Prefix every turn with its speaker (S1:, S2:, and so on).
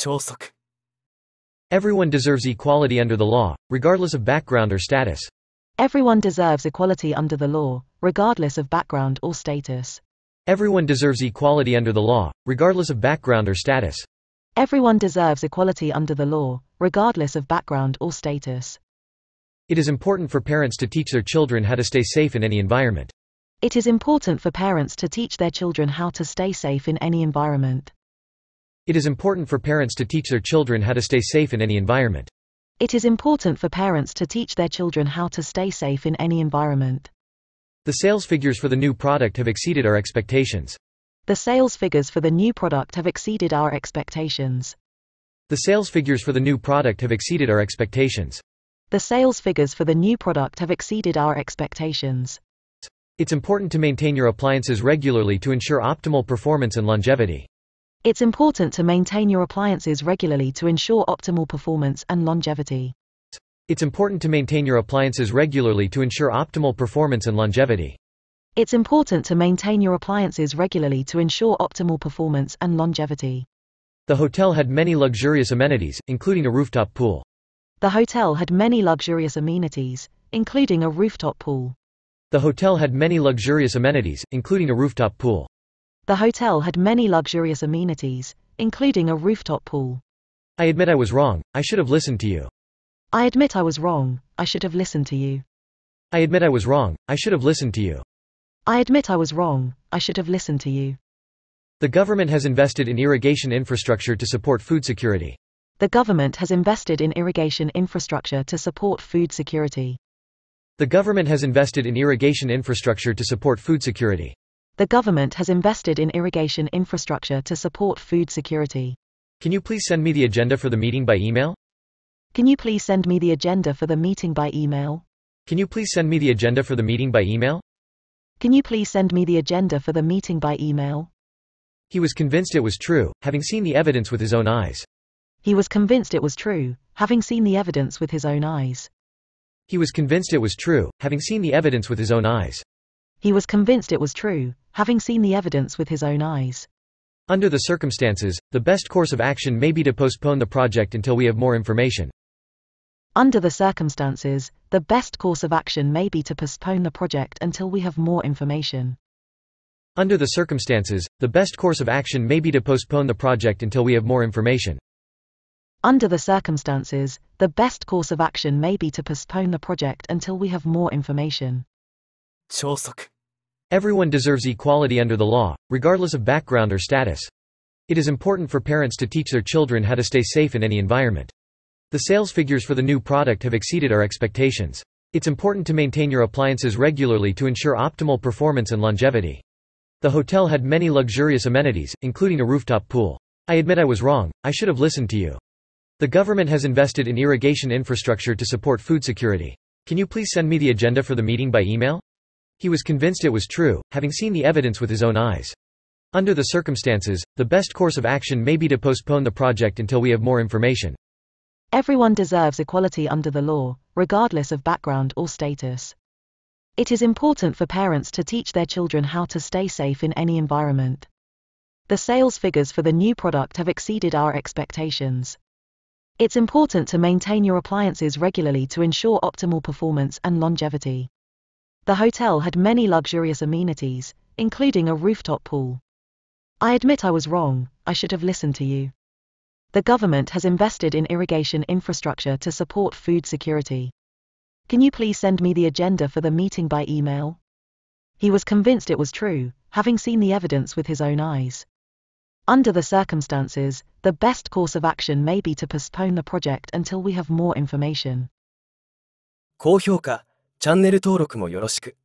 S1: 消息
S2: Everyone deserves equality under the law, regardless of background or status.
S3: Everyone deserves equality under the law, regardless of background or status.
S2: Everyone deserves equality under the law, regardless of background or status.
S3: Everyone deserves equality under the law, regardless of background or status.
S2: It is important for parents to teach their children how to stay safe in any environment.
S3: It is important for parents to teach their children how to stay safe in any environment.
S2: It is important for parents to teach their children how to stay safe in any environment.
S3: It is important for parents to teach their children how to stay safe in any environment.
S2: The sales figures for the new product have exceeded our expectations.
S3: The sales figures for the new product have exceeded our expectations.
S2: The sales figures for the new product have exceeded our expectations.
S3: The sales figures for the new product have exceeded our expectations.
S2: It's important to maintain your appliances regularly to ensure optimal performance and longevity.
S3: It's important to maintain your appliances regularly to ensure optimal performance and longevity.
S2: It's important to maintain your appliances regularly to ensure optimal performance and longevity.
S3: It's important to maintain your appliances regularly to ensure optimal performance and longevity.
S2: The hotel had many luxurious amenities, including a rooftop pool.
S3: The hotel had many luxurious amenities, including a rooftop pool.
S2: The hotel had many luxurious amenities, including a rooftop pool.
S3: The hotel had many luxurious amenities, including a rooftop pool.
S2: I admit I was wrong, I should have listened to you.
S3: I admit I was wrong, I should have listened to you.
S2: I admit I was wrong, I should have listened to you.
S3: I admit I was wrong, I should have listened to you.
S2: The government has invested in irrigation infrastructure to support food security.
S3: The government has invested in irrigation infrastructure to support food security.
S2: The government has invested in irrigation infrastructure to support food security.
S3: The government has invested in irrigation infrastructure to support food security.
S2: Can you please send me the agenda for the meeting by email?
S3: Can you please send me the agenda for the meeting by email?
S2: Can you please send me the agenda for the meeting by email?
S3: Can you please send me the agenda for the meeting by email?
S2: He was convinced it was true, having seen the evidence with his own eyes.
S3: He was convinced it was true, having seen the evidence with his own eyes.
S2: He was convinced it was true, having seen the evidence with his own eyes.
S3: He was convinced it was true, having seen the evidence with his own eyes.
S2: Under the circumstances, the best course of action may be to postpone the project until we have more information.
S3: Under the circumstances, the best course of action may be to postpone the project until we have more information.
S2: Under the circumstances, the best course of action may be to postpone the project until we have more information.
S3: Under the circumstances, the best course of action may be to postpone the project until we have more information.
S2: Everyone deserves equality under the law, regardless of background or status. It is important for parents to teach their children how to stay safe in any environment. The sales figures for the new product have exceeded our expectations. It's important to maintain your appliances regularly to ensure optimal performance and longevity. The hotel had many luxurious amenities, including a rooftop pool. I admit I was wrong, I should have listened to you. The government has invested in irrigation infrastructure to support food security. Can you please send me the agenda for the meeting by email? He was convinced it was true, having seen the evidence with his own eyes. Under the circumstances, the best course of action may be to postpone the project until we have more information.
S3: Everyone deserves equality under the law, regardless of background or status. It is important for parents to teach their children how to stay safe in any environment. The sales figures for the new product have exceeded our expectations. It's important to maintain your appliances regularly to ensure optimal performance and longevity. The hotel had many luxurious amenities, including a rooftop pool. I admit I was wrong, I should have listened to you. The government has invested in irrigation infrastructure to support food security. Can you please send me the agenda for the meeting by email? He was convinced it was true, having seen the evidence with his own eyes. Under the circumstances, the best course of action may be to postpone the project until we have more information.
S1: 高評価 チャンネル登録もよろしく。